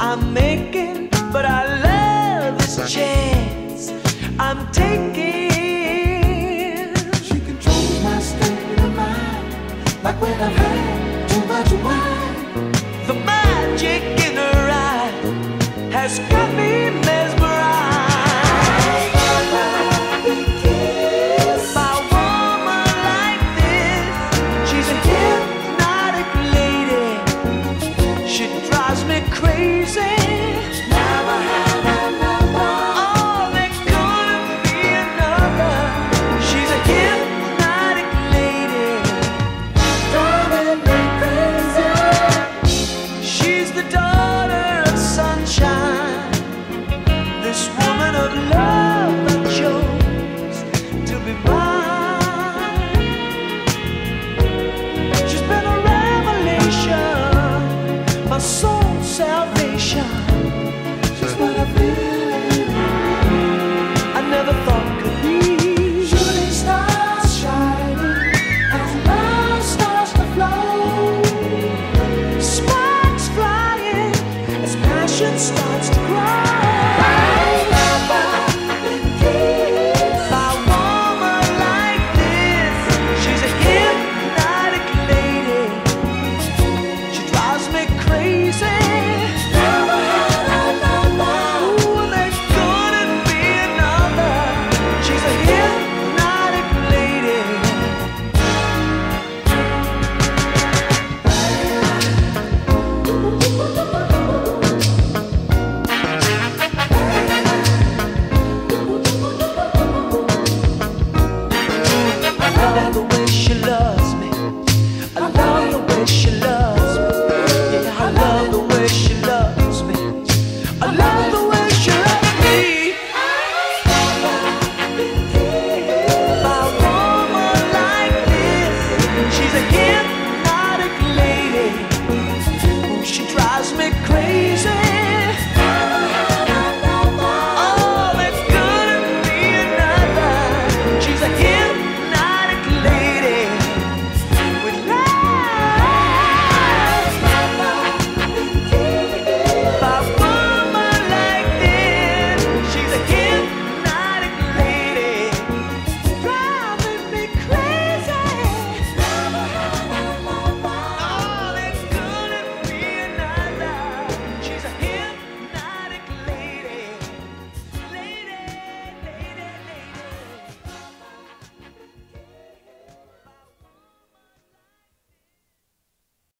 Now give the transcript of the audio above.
I'm making, but I love this chance I'm taking. She controls my state of mind, like when I've had too much wine. The magic in her eyes has come. starts to.